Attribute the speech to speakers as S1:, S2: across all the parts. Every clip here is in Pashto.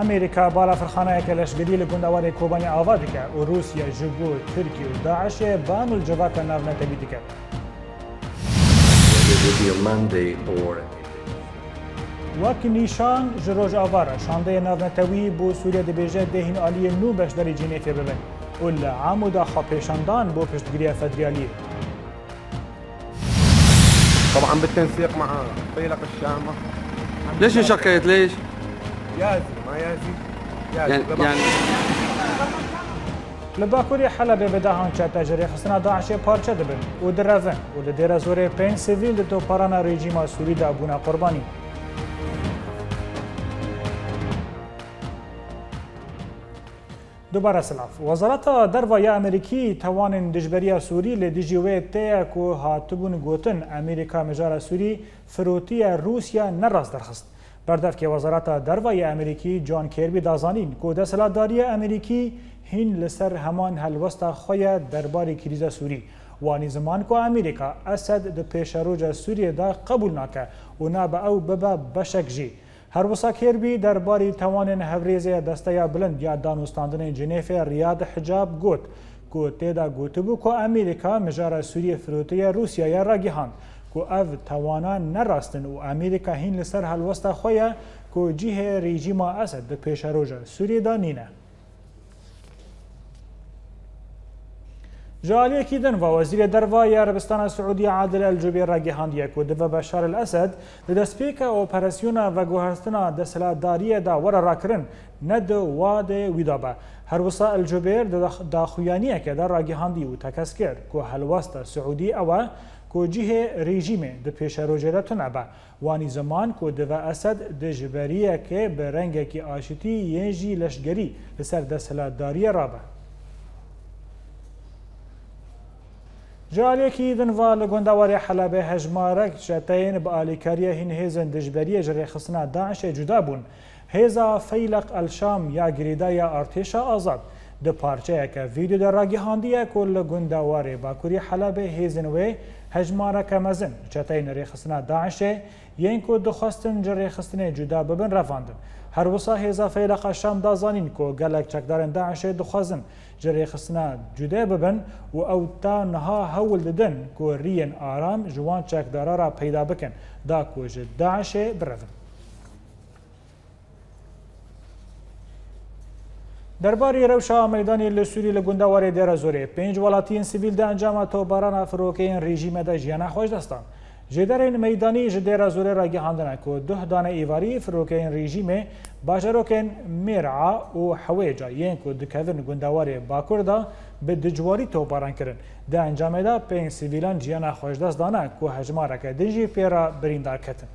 S1: ئەمریکا بالافرخانەیەکە لەشگری لە گوندەواری کۆبانی ئاوا دکە و رووسیا ژبوو ترکی و داعشێ بان و جەواکە ناونەتەبی دکە. وەک نیشان ji roj avara şandeyê navnetewî بۆ Sûriya dibêje dehîn aliyê nû beşderî cînê fê bibin û li Amuda xapêşandan bۆ piştgiriya federaliyê.
S2: طبعا بالتنسيق مع طيلق الشامة ليش انشقيت ليش؟ يازي ما يازي يازي يعني, لباكوري. يعني
S1: لباكوري حلبه بدهان چتجری حسنا داعش پارچه دبن و درزن و لدیر زور پین سیویل دو پارانا رژیم سوری دا بونا قربانی دوباره سلاف وزارت دروای امریکی توان دجبریا سوری ل دیجی وی ته کو هاتبون گوتن امریکا مجار سوری فروتی روسیا نراز درخست در دفک وزارت دروای امریکی جان کربی دازانین که دسلاتداری امریکی هین لسر همان هلوست خوی دربار کریز سوری و نیزمان که امریکا اسد د پیشروج سوریه دا قبول نکه و نه به او ببه بشک جی هر وسا کربی درباری توان هفریز دسته بلند یا دانستاندن جنیف ریاد حجاب گوت که تیدا گوتبو که امریکا مجار سوریه فروتی روسیه را گیهاند کو او توانان نراستن و امریکا هین لسر هلوستا خویا کو جیه ریجیما اسد به پیش روژه سوریه دا نینه جاليكي دن وزير دروا يا عربستان السعودية عادل الجبير راقي هانديا كود بشار الأسد لدى سبيكا أوبراسيونا وغوهرستنا دسلا دارية دا ورا راكرن ند واد ویدابه هر وسا الجبیر د خویانیه که در راگی هاندی و تکس کرد که هلوست سعودی او که جیه رژیم د پیش رو جلتونه به وانی زمان که دو اسد د جبریه که به رنگ که آشتی ینجی لشگری لسر دسلاتداری را به جارێکی دنوا لە گۆنداواری حەلابێ هەژمارەك شەتەین بە ئالیکاریە هین هێزن دژبەریە ژێ خستنا داعشێ جودا بوون هێزا فەیلق ئەلشام یا گریدا یا ئارتێشە ئازاد دو پارچەیەکە ڤیددیو دەڕاگی هاندیە کۆ لە گونداوارێ باکووری حەلابێ هێزن وێ هەژمارەکە مەزن چەتەی نەڕێخستنا داعشێ یەنکۆ دخواستن جڕێخستنێ جودا ببن ڕەفاندن. هەروەسا هێزافەی لە قەشام دازانین کۆ گەلێک چەکدارن داعشێ دخوازن جرێ خستنا جودێ ببن و ئەو تا نەها هەول ددن کۆ ریەن ئارام ژوان چەکدارا را پەیدا بکەن دا کۆژت داعشێ برەن. دەرباری رەوشا مەدانی لە سووری لە گونداوەری دێرە زۆرێ پێنج وڵاتیان سیویل دا ئەنجامە تۆبارانە فرۆکەین ڕژیمەدا ژیانە خۆش دەستان. جدرین میدانی جدیر زوره را گهاندن کو ده دانه ایواری فروکین رژیم باجروکین میرعا و حویجا یین کو دکوین گندواری باکوردا به دجواری توپاران کرن ده انجام ده پین سیویلان جیان خوشدست دانه کو هجمارک دنجی پیرا بریندار کتن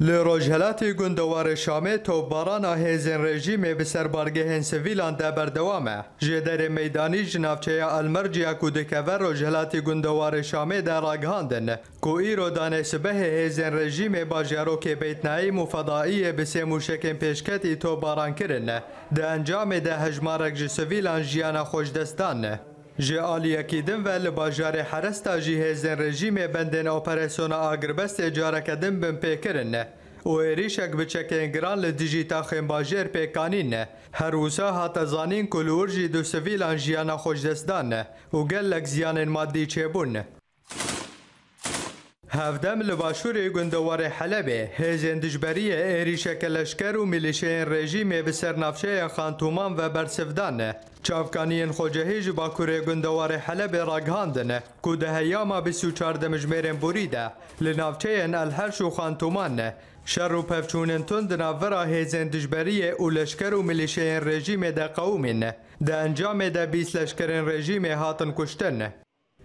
S3: لی روژهلاتی گندوار شامی تو بارانا هیزن رژیم به سربارگهن سویلان ده بردوامه. جدر میدانی جنافچه المرجیا کودکوه روژهلاتی گندوار شامی ده راگهاندن. کو ایرو دانسبه هیزن رژیم باجاروک بیتنایی مفدائی به سه موشکن پیشکتی تو باران کرن. ده انجام ده هجمارک جسویلان جیان خوشدستان. جی آلیا کدم و لباجار حرستا جی هزن رژیم بندن اپریسیون آگربست اجاره کدم بن پیکرن نه. او ایریشک بچکین گران لدیجیتا خیمباجر پیکانین نه. هر وسا هات زانین کلور جی دو سویلان جیانا خوشدستان نه. و گلک زیان مادی چه بون نه. هەفتەم لە باشووری گوندەوەری حەلەبێ هێزێن دژبەریە ئێریشەکە لەشکەر و میلیشەیەن ڕێژیمێ بەسەر نافشەیە خانتومان و بەرسفدانە. چاوکانیان خۆجەهێژ باکوورێ گوندەوەری حەلەبێ ڕاگهاندنە کو دەهەیاما 24 دەمژمێرێن بوریدا لە ناوچەیەن ئەلهەرش و خانتومانە. شەڕ و پەفچونن تون دناڤرا هێزێن دژبەریە و لەشکەر و میلیشەیەن ڕێژیمێ دەقەومێنە. دە ئەنجامێدا بیست لەشکرن ڕێژیمێ هاتن کوشتنە.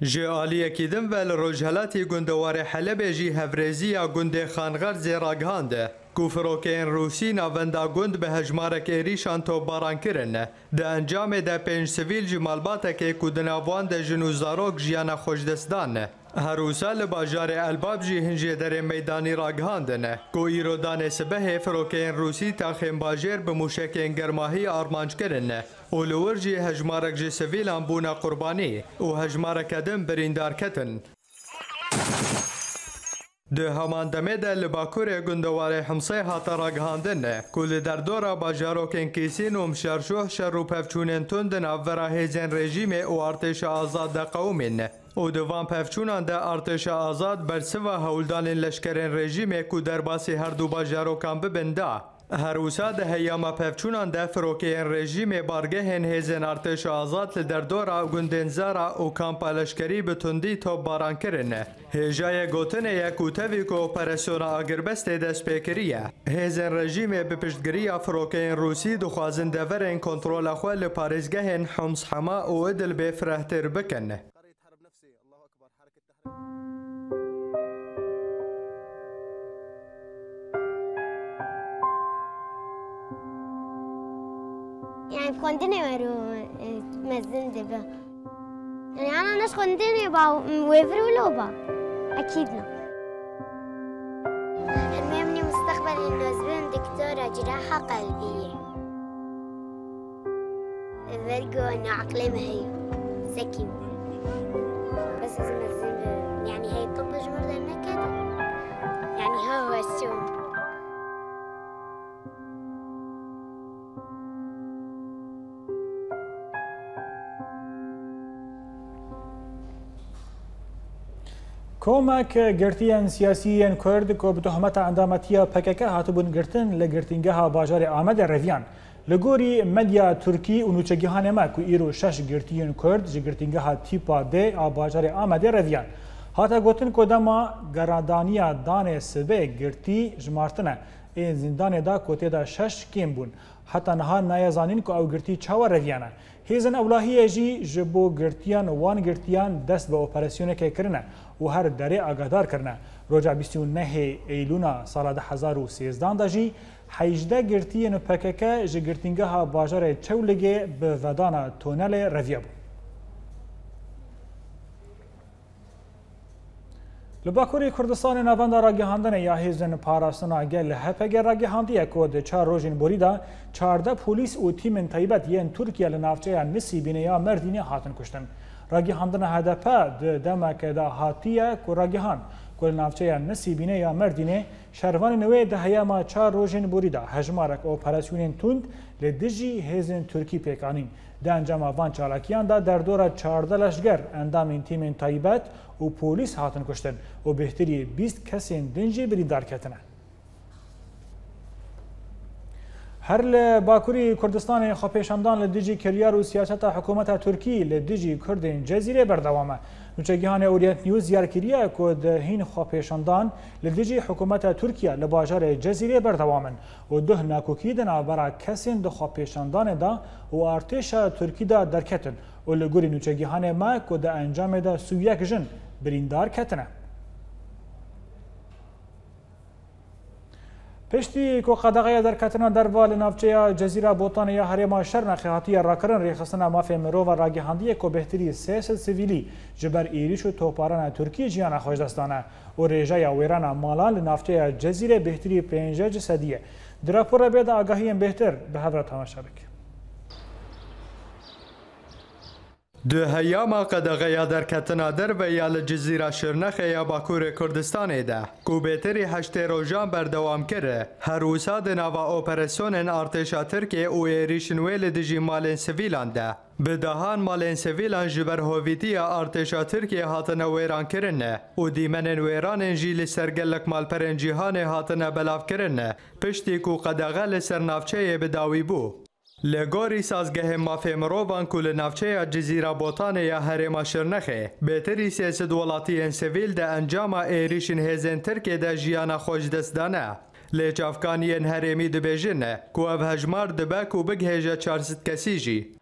S3: جه آلیه کدم و لروجهلاتی گندوار حلب جی هفرزی گند خانغر زیراگهانده گوفروکین روسی ناوندا گند به هجمارک ایریشان تو باران کرن ده انجام ده پنج سویل جمالباتک کودناوان ده جنوزاروک جیان خوشدستانه هروسا له بازار الباب جی هنجه در میدانی را گهاندنه کو ایرودان سبه فروکین روسی تاخین باجر به موشکین گرماهی آرمانج کرنه او لور جی هجمارک جی سویلان بونا قربانی او هجمارک دم بریندار کتن د همان دمه د لباکورې ګوندوارې همسې هاته راګهاندنه کول در دورا باجاروکن کیسین اوم شرشوه شرو پفچونن توندن اورا هیجن رژیم او ارتش آزاد د قومین او د وان پفچونان د ارتش آزاد برسوه هولدان لشکرین رژیم کو در باسی هر دو باجاروکان ببنده هر وسا ده هیاما پفچونان ده فروکین رژیم بارگهن هیزن ارتش آزاد در دورا گندنزارا او کامپا لشکری به تندی تو باران کرنه هیجای گوتن یک اوتوی که اپراسیون آگربست دست پیکریه هیزن رژیم به پشتگری فروکین روسی دخوازن دورن کنترول خوال پارزگهن حمس حما او ادل به فرهتر بکنه يعني continue مزن به يعني أنا نش continue با ويفر ولوبا أكيد لا المهمني مستقبل مستقبلي إنه دكتورة جراحة قلبية الفيرجو إنه عقلي ما هي ذكي
S2: بس لازم يعني هي طب جمهور لنا كده يعني ها هو السوق
S1: کۆماک گرتیان سیاسیان کورد کۆ بتۆحمەتە ئەندامەتیە پەکەکە هاتبوون گرتن لە گرتنگەها باژاری ئامەدە ڕەویان. لە گۆری مەدیا تورکی و نوچەگیهانەما و ئیر و شش گرتیان کورد ji گرتنگەها تیپا دێ ئا باژاری ئامەدە ڕەویان. هاتە گوتن کۆدەما گەڕادانیا دانێ سبێ گرتی ژمارتنە. ên zindanê da kotê da şeş kêm bûn heta niha nayezanîn ku ew girtî çawa reviyane hêzin ewlahiyê jî ji bo girtiyan wan girtiyan dest bi operasyonekê kirine و هر دره آگاهدار کرنه روجا 29 ایلونا سال 2013 دا جی 18 گرتیین پککه جه گرتینگه ها باجار چولگه به ودان تونل رویه بود. li Bakurê Kurdistanê navenda ragihandinê ya hêzên parastina gel li hepegê ragihandiye ku di çar rojên borî da çarde polîs û tîmên taybet yên Tirkiye li navçeya Nisîbînê ya Merdînê hatin kuştin. راگیهاندن هدف د دمک دا هاتیه که راگیهان کل نافچه نسیبینه یا مردینه شروان نوی ده هیاما چار روژن بوریده هجمارک اپراسیونین توند لدجی هزن ترکی پیکانین ده انجام آوان چالاکیان ده در دور چارده لشگر اندامین تیمین تایبت و پولیس هاتن کشتن و بهتری 20 کسین دنجی بریدار کتنه هر ل باکوری کردستان خو پیشاندان ل دیجی کلیار و سیاست حکومت ترکی ل دیجی کردین جزیره بردوامه نوچگیان اوریانت نیوز یار کریه کد هین خو پیشاندان ل دیجی حکومت ترکیه ل باجار جزیره بردوامن و ده ناکوکی دنا برا کسین د خو پیشاندان دا و ارتش ترکی دا درکتن و ل ګوری نوچگیان ما کد انجام دا سویک جن بریندار کتنه پشتی کو قدغه در کتنا در وال نافچه جزیره بوتان یا حریم شر نخیاتی راکرن ریخستن مافی مرو و راگهاندی کو بهتری سه سل سیویلی جبر ایریش و توپاران ترکیه جیان خوش دستانه و ریجا یا ویران مالان لنافچه جزیره بهتری پینجه جسدیه در راپور بید آگاهی بهتر به هفته تماشا بکن
S3: د هیاما قدغه یا در کتنا در و یا لجزیره شرنخ یا باکور کردستان ده کو بهتری هشت روزان بر دوام کره هر وسا د نوا اپراسیون ان ارتشا ترکیه او ایریشن ویل د جمال سویلان ده به دهان مالین سویلان جبر هویتی ارتشا ترکیه هاتن ویران کرن او دیمن ویران جیل سرگلک مال پرن جهان هاتن بلاف کرن پشتی کو قدغه لسر نافچه بداوی بو لگاری سازگه مافی مروبان کل نفچه جزیره بوتان یا حرم شرنخه بهتری سیاست ولاتی سویل ده انجام ایریشن هزین ترکی ده جیان خوش دستانه لیچافکانیین هرمی دبیجن که او هجمار و بگه بگهیجه چارست کسی جی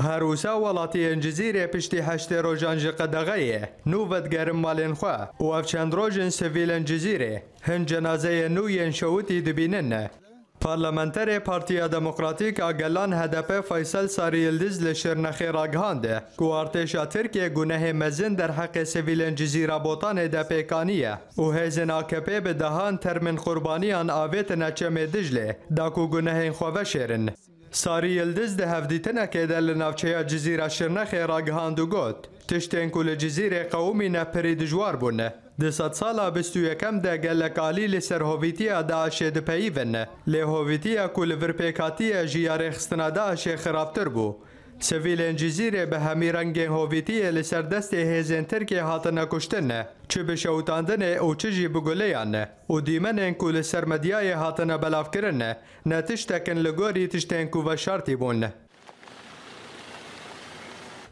S3: هروسا ولاتی جزیره پشتی هشت روژان جی قدغه نووت گرم مالین خواه و او چند روژن جزیره هن جنازه نوین شوتی دبینن پارلمانتر پارتیا دموکراتیک آگلان هدف فیصل ساریلدیز لشرنخی راگهانده که ارتشا ترکیه گناه مزن در حق سویلن جزیره بوتان ده پیکانیه و هزن آکپه به دهان ترمن قربانیان آویت نچم دجله دا که گناه خواه شیرن ساری یلدز ده هفدیتنه که ده لناوچه جزیره شرنخی راگهاندو گوت تشتین کل جزیره قومی نپری دجوار بونه Di sed sala bîst û yekem de gelek alî li ser hovîtiya Daişê dipeyivin. Lê hovîtiya ku li vir pêkatiye ji yarêxistina Daişê xirabtir bû. Sivîlên Cizîrê bi hemî rengên hovîtiyê li ser destê hêzên Tirkiye hatine kuştin ne, çi bi şewtandinê û çi jî bi guleyan ne, û dîmenên ku li ser medyayê hatine belavkirin ne, ne tiştekin li gorî tiştên ku veşartî bûn ne.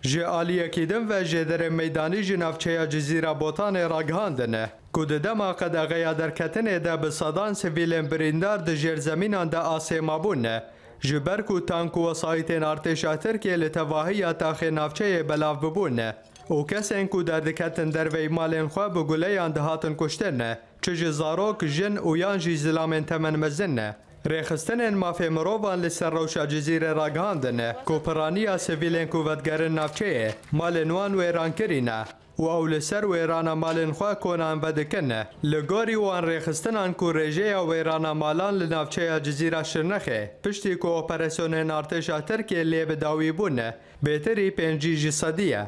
S3: جه آلیه کیدن و جه در میدانی جنافچه جزیره بوتان را گهاندنه کود دما قد اغیا در کتنه ده بسادان سویلن بریندار ده جرزمینان ده آسیما بونه جبر کو تانک و وسایتین ارتشا ترکیه لتواهی تاخ نافچه بلاف ببونه او کسین کو در دکتن در وی مالین خواه بگولیان دهاتن کشتنه چه جزاروک جن و یان جی زلامن تمن مزنه رێخستنێن مافێ مرۆڤان لەسەر ڕەوشە جززیرە ڕگەاندنە کۆپەرانیا سڤیلێن کوڤەتگەرن ناوچەیە مالێ نوان وێرانکردینە. و ئەو لەسەر وێرانە مالێنخوا کۆنان بەدەکەنە لە گۆری وان ڕێخستنان کو ڕێژەیە وێرانە مالان لە ناوچەیە جززیرا شرنەخێ پشتی کۆپەرسیۆنێن ئارتێژە تەرکێ لێ بەداوی بوونە بێتری پێنجی ژی سەدیە.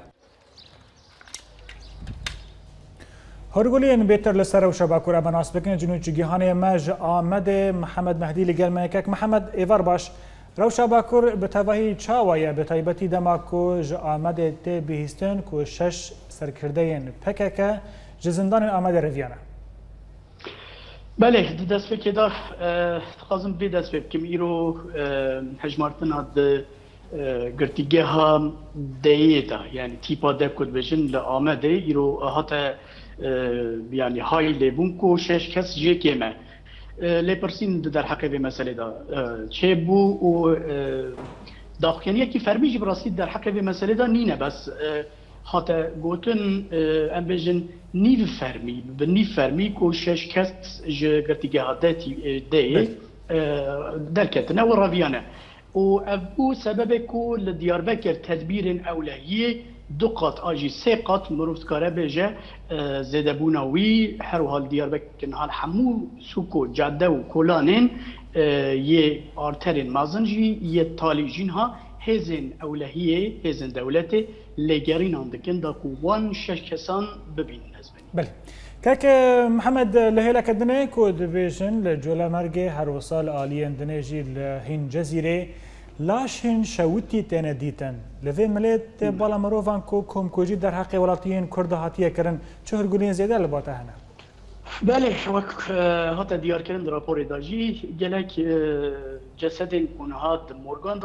S1: هرگلی این بهتر لسر و شبکه را بناس بکنه جنو چی گیهانه مج آمده محمد مهدی لگر مکک محمد ایوار باش رو شبکر به تواهی چاوایه به تایبتی دما کو ج آمده تی بهیستن کو شش سرکرده این پککه جزندان آمده رویانه
S4: بله دست فکر داف تقازم بی دست فکر کم ایرو هجمارتنا ده گرتیگەها دەیێدا یعنی تیپا دەکوتبژن لە ئامەدە ئیرۆ هاتە بیانی های لێبوون و شش کەس جێکێمە لێپرسین دەرحەقی بێ مەسلێدا چێ بوو و داخکێنیەکی فەرمیژی بڕاستی دەرحەقی بێ مەسلێدا نینە بەس هاتە گوتن ئەمبژن نیو فەرمی بنی فەرمی و شش کەس ژ گرتیگەها دەتی دەیە دەرکەتنەوە ڕاویانە. و او سبب کو لدیار بکر تدبیر اولیه دو قات آجی سه قات مروف کاره بجه زده بوناوی هر حال دیار بکر نهال همو سوکو جاده و کلانین یه آرترین مازنجی یه تالیجین ها هزین اولهیه هزین دولته لگرین هم دکن دا کو وان شش کسان ببین نزبین
S1: بله کاک محمد لە هێلا كود بيجن لجولا دەبێژن لە جۆلەمەرگێ هەروەسا لە ئالیەن دنێژی لە هینجەزیرێ لاشێن شەوتی تێنە دیتەن لەوێ كو بەڵە مرۆڤان کۆ کۆمکۆژی دەرهاقی وڵاتیان کووردە هاتیەکردن چ هەرگولین زیێدا لە باتە هنا
S4: بله وەک اه، هاتە دیارکردن راپۆری داژی گەلک اه، جەسەدین اونها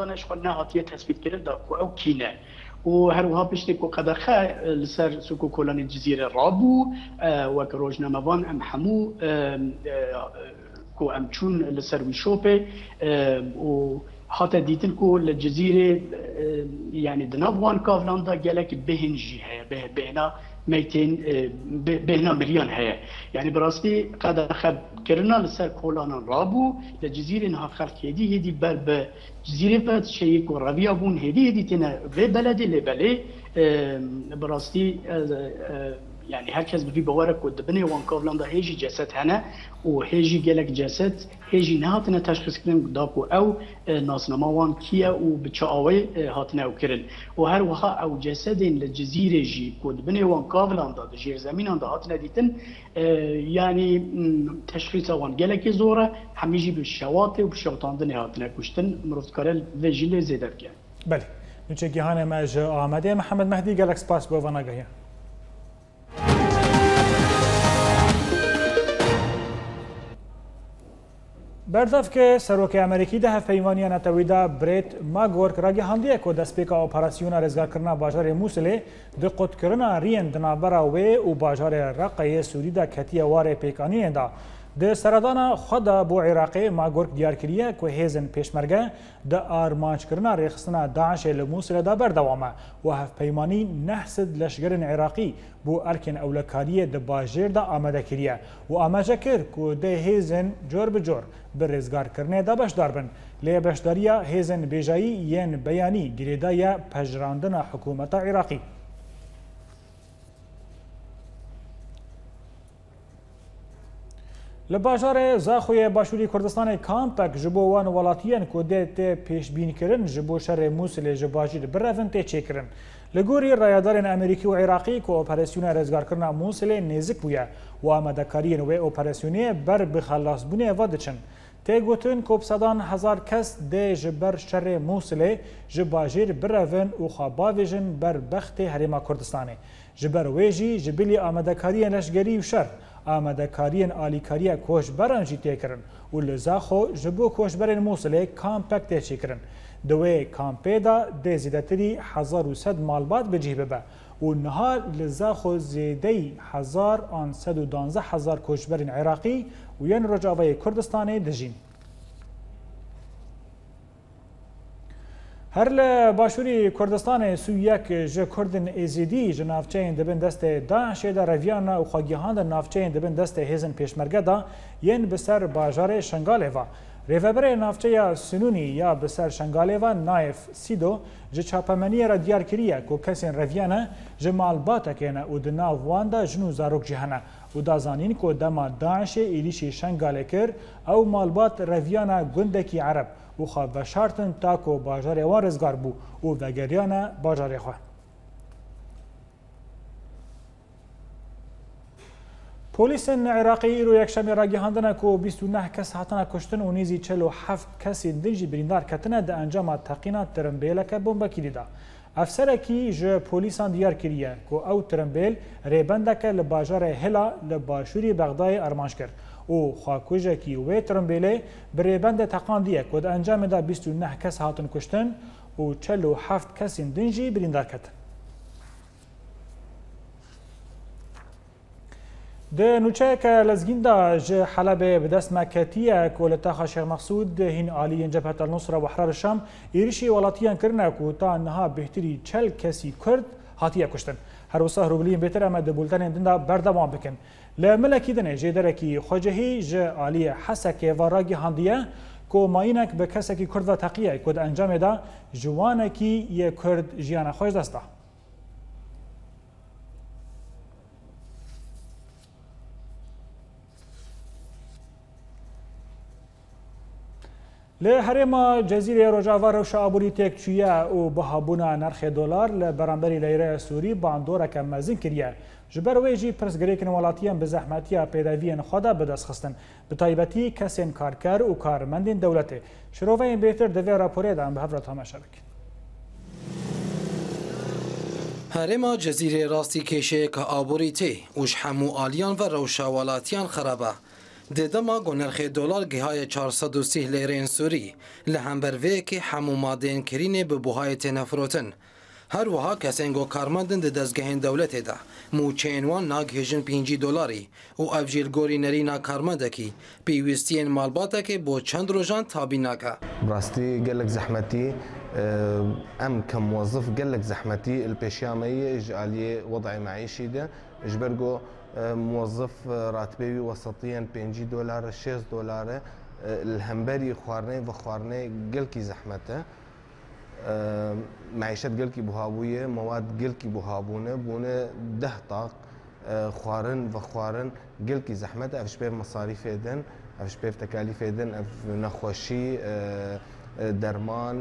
S4: نه خۆ نەهاتیە تەسبیتکردن دا او کینە. و هر وها پشتی قد خا لسر سكو كولان جزیر رابو و که روش نموان أم حمو كو أم چون لسر ويشوبي و حتا دیتن حتى ديتلكو الجزيرة يعني دنافوان گلک بهن جیه بهنا 200 آه، بهنا مليون هي يعني براستي قد خب كرنا لسر كولان رابو لجزيرة نها خلق هدي هدي بر بجزيرة بات شيك ورابيا بون هدي هدي تنا في بلدي لبلي براستي يعني هركز بفي بوارك ودبني وان كوفلاندا هيجي جسد هنا وهيجي جلك جسد هيجي نهاتنا تشخيص كرن قداكو او ناسنما وان كيا وبتشاوي هاتنا وكرن وهر وها او جسدين لجزيرة جي كودبني وان كوفلاندا دجير زمينان ده هاتنا ديتن يعني تشخيص وان جلك زورة هميجي بالشواطئ وبشوطان دني هاتنا كشتن مروفتكارل وجيل
S1: زيدر بله نوچه گیهان مج آمده محمد مهدی گلکس پاس بو وناگهیه بردف که سروک امریکی ده پیمانی نتویده بریت ماگورک را گهاندیه که دستپیکا اپراسیون رزگار کرنا باجار موسله ده قد کرنا رین دنابرا وی و باجار رقی سوری ده کتی وار پیکانی ده د سردان خود بو عراقی ما گرگ دیار کریه که هیزن پیشمرگه ده آرمانچ کرنا ریخستنا داعش لموسل ده بردوامه و هف پیمانی نحسد لشگرن عراقی بو ارکن اولکاریه ده باجیر ده آمده کریه و آمده کر که ده هیزن جور بجور به رزگار کرنه ده بشدار بن لی بشداریا هیزن بیجایی ین بیانی گریده پجراندن حکومت عراقی Li bajarê Zaxoyê Başûrê Kurdistanê kampek ji bo wan welatiyên ku dê tê pêşbînkirin ji bo şerê Musilê ji bajî li birevin tê çêkirin. Li gorî rayadarên Amerîkî û Iraqî ku operasyona rêzgarkirina Musilê nêzik bûye û amadekariyên wê operasyonê ber bi xelasbûnê ve diçin. Tê gotin kopsadan hezar kes dê ji ber şerê Musilê ji bajîr birevin û xabavêjin ber bextê Herêma Kurdistanê. Ji ber wê jî ji bilî amadekariyên leşgerî û şer. آمده کاریان آلی کاریا کوش بران جی تکرن و لزا خو جبو کوش بران موصله کامپکت چی کرن دوی کامپیدا ده زیدتری 1100 مالبات به جیبه به و نها لزا خو زیده هزار آن سد و دانزه هزار کوشبرین عراقی و یعن رجاوه کردستانه دجین هر ل باشوری کردستان سویک ژ کردن ازیدی ژ نافچین دبن دست داعش د رویانا او خاګیهان د نافچین دبن دست هیزن پیشمرګه دا ین بسر بازار شنگالوا ریفبر نافچه سنونی یا بسر شنگالوا نایف سیدو ژ چاپمنی را دیار کریه کو کسین رویانا ژ مالباته کنه او د ناو واندا جنو زاروک جهنه او دا زانین کو دما داعش ایلیشی شنگالکر او مالبات رویانا گوندکی عرب وخوا veşartin tak û bajarê wan rizgar bû û vegeriyane bajarê xwe. Polîsên Iraqî ro yekşemê ragihandina ku 29 kes hatine kuştin û nîzî çel û heft kesên din jî birîndar ketine di encama teqîna tirimbêleke bombekî da. Efserekî ji polîsan diyar kiriye ku ew tirimbêl rêbendeke li bajarê hela li başûrî bexdayê armanj kir. و خاکوژێکی وێ ترمبیلێ برێبەندە تەقاندیە کۆ دە ئەنجامدا 29 کەس هاتن کوشتن و چەل و هەفت کەسین دنجی بریندارکەتن. د نوچەیەکە لەزگیندا ژ حەلبێ بەدەستمەکەتیە کۆ لە تاخە شێمەخسوود هین عالی ئەنجەپەتەل نووسرە وەحرارشەم ئێریشی وڵاتیان کردنە و تا نەها بهتری چەل کەسی کورد هاتیە کوشتن. هەروسا هەروبلی بێتەرەمە دەبولتەنێ دندا بەردەوام بکەن لە ملەکیدنێ ژێدەرەکی خۆجههی ژە عالیە حەسەکێ ڕاگی هەندیە کۆماینەك بە کەسێکی کورد و تەقیە کۆد ئەنجامێدا جوانێکی یە کورد ژیانە خۆش دەستە. له هرما جزیره روجاوا روشابوری تک چویا او بهابونا نرخ دلار له برانبري لیره سوری باندور کم مزین کریه جبر ویجی پرسگری کن ولاتیان به زحمتیا پیداوی خدا به دست خستن به تایبتی کسین کارکر او کارمندین دولت شروعین بهتر دوی راپوری دان به هفرت تماشا بکن
S2: هرما جزیره راستی کشه که آبوری تی اوش همو آلیان و روشاوالاتیان خرابه د دما گنرخ دلار گهای 430 لیرین سوری لهمبروی که همو مادین کرینه به بوهای تنفروتن هر وها کسنگو کارمندن د دزگهین دولت ده مو چینوان ناگ هجن پینجی دلاری و افجیل گوری نرینا کارمنده کی پیوستین مالباته که با چند روژان تابی نکه راستی گلک زحمتی ام كموظف قال لك زحمتي البيشاميه اجي عليه وضعي معيشي ده اجبرقو موظف راتبەوی دولار 5 دولار 6 خوارني هەمبەری گل کی خواردنەی معيشه گل کی گەلکی مواد گل کی بوهابونه بونه ده طاق آه، خوارن بە خوارن کی زەحمەتە افش به مصاريف فێدن افش به تكاليف فێدن نخوشي آه، آه، درمان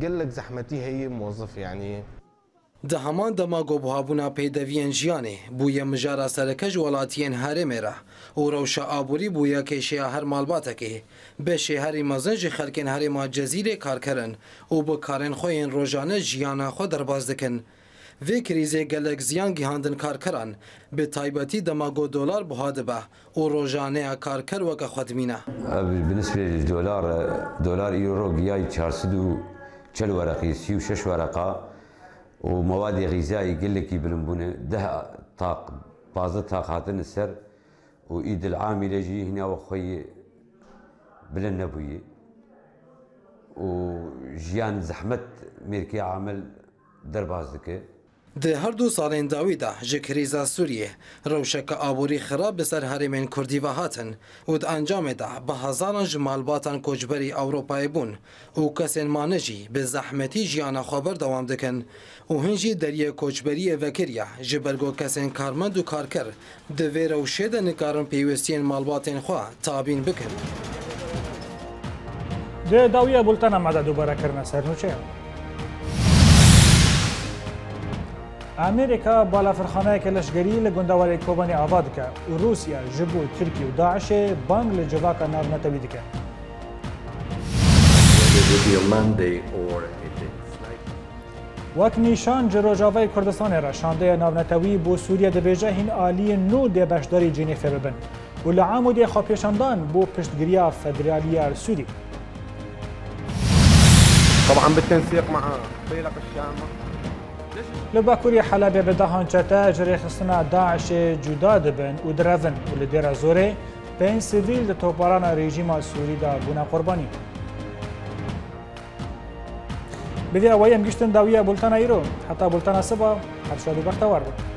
S2: دەرمان گەلک زەحمەتی هي موظف يعني ده همان دما گوبهابونا پیدوین جیانه بوی مجارا سرکج ولاتین هرمه را و روشا آبوری بویا کشی هر مالباته که به شهر مزن جی خلکن هرما جزیره کار کرن و بکارن خوین روژانه جیانا خود درباز دکن وی کریزه گلک زیان گیهاندن کار کرن به تایبتی دماغو دلار بهاده به و روژانه کار کر وکا خود مینه بنسبه دلار دلار ایرو گیای چارسدو چل ورقی سی و شش ورقه ومواد غذائيه يقول لك يبلمبونه ده طاق بازتها خاطن السر وايد العامله يجي هنا وخي بلا نبوي وجيان زحمت ميركي عمل دربازدكه د هر دو سالین داوی دا جکریزا سوریه روشک آبوری خراب بسر هرمین کردی و هاتن و د انجام دا به هزاران جمالباتان کجبری اوروپای بون او کسین مانجی به زحمتی جیان خبر دوام دکن و هنجی دریه کجبری وکریا جبرگو کسین کارمند و کارکر دوی روشه ده نکارن پیوستین مالباتین خواه تابین بکن
S1: ده داویه بلتن آمده دوباره کرنه سرنوچه امریکا بالافرخانه کلشگری لگندوار کوبانی آباد که و روسیا جبو ترکی و داعش بانگ لجواکا نار نتوید که وک نیشان جروجاوی کردستان را شانده ناونتوی بو سوریه دبیجه هین آلی نو ده بشداری جنیفه ببن و لعامو ده خوابیشاندان بو پشتگیری فدرالی سوری
S2: طبعا بالتنسيق مع طيلق الشامه
S1: لە باکووری حەلا بێبە داهانچەتە ژێ خستنا داعشێ جودا دەبن و درەڤن و لە دێرە زۆرێ پێین سیویل لە تۆپارانە ڕێژیما سووریدا بوونا قوربانی. بدی ئەوەی ئەم گشتن داویە بولتانە ئیرۆ هەتا بولتانە سبا هەرشاد و بەختەوار بوو.